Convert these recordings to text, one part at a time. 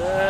Uh.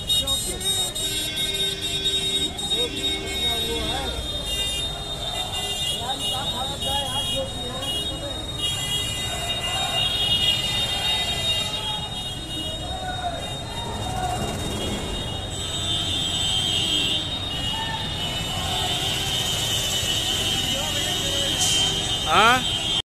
啊！